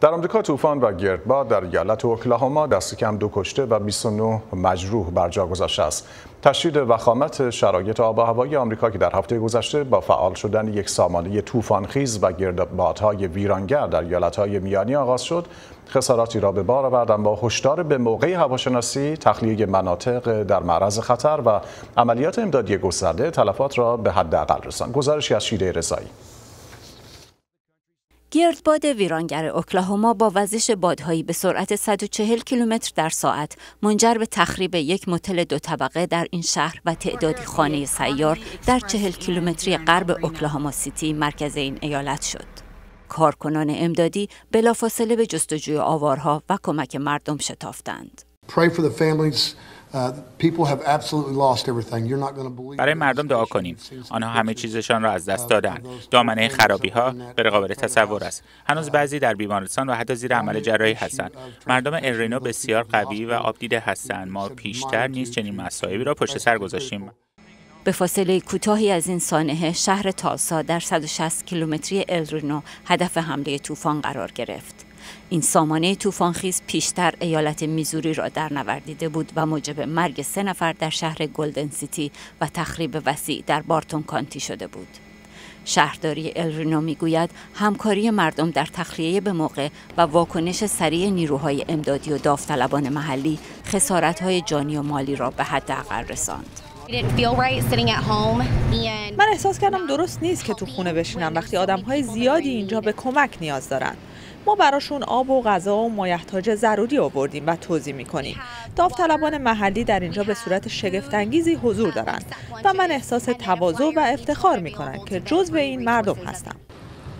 در آمریکا طوفان و گردباد در ایالت اوکلاهوما دست کم دو کشته و 29 مجروح بر جا گذاشته است. تشدید وخامت شرایط آب و هوایی آمریکا که در هفته گذشته با فعال شدن یک سامانه طوفانخیز و گردبادهای ویرانگر در ایالتهای میانی آغاز شد، خساراتی را به بار آوردن با هشدار به موقع هواشناسی، تخلیه مناطق در معرض خطر و عملیات امدادی گسترده تلفات را به حداقل رساند. گزارشی از شیده رضایی گردباد ویرانگر اوکلاهوما با وزش بادهایی به سرعت 140 کیلومتر در ساعت منجر به تخریب یک متل دو طبقه در این شهر و تعدادی خانه سیار در 40 کیلومتری غرب اوکلاهوما سیتی مرکز این ایالت شد. کارکنان امدادی بلافاصله به جستجوی آوارها و کمک مردم شتافتند. برای مردم دعا کنیم. آنها همه چیزشان را از دست دادن. دامنه خرابی ها به قابل تصور است. هنوز بعضی در بیمارستان و حتی زیر عمل جراحی هستند. مردم الرینو بسیار قوی و آبدیده هستند. ما پیشتر نیز چنین مصائبی را پشت سر گذاشتیم. به فاصله کوتاهی از این سانحه شهر تالسا در 160 کیلومتری الرینو هدف حمله طوفان قرار گرفت. این سامانه طوفانخیز پیشتر ایالت میزوری را در نوردیده بود و موجب مرگ سه نفر در شهر گلدن سیتی و تخریب وسیع در بارتون کانتی شده بود. شهرداری الرینو می‌گوید همکاری مردم در تخلیه به موقع و واکنش سریع نیروهای امدادی و داوطلبان محلی خسارتهای جانی و مالی را به حداقل رساند. من احساس کردم درست نیست که تو خونه بشینم وقتی آدم های زیادی اینجا به کمک نیاز دارن ما براشون آب و غذا و مایحتاج ضروری آوردیم و توضیح می‌کنیم. داوطلبان محلی در اینجا به صورت شگفتانگیزی حضور دارند و من احساس تواضع و افتخار می‌کنم که جزو این مردم هستم.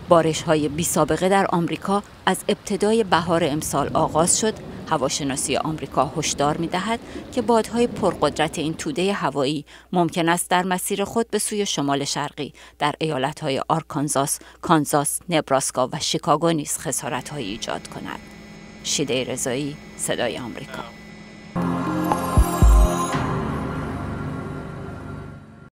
بارش های بی سابقه در آمریکا از ابتدای بهار امسال آغاز شد هواشناسی آمریکا هشدار می دهد که بادهای پرقدرت این توده هوایی ممکن است در مسیر خود به سوی شمال شرقی در ایالتهای آرکانزاس، کانزاس، نبراسکا و شیکاگو نیز خسارتهایی ایجاد کند. شیده رضایی صدای آمریکا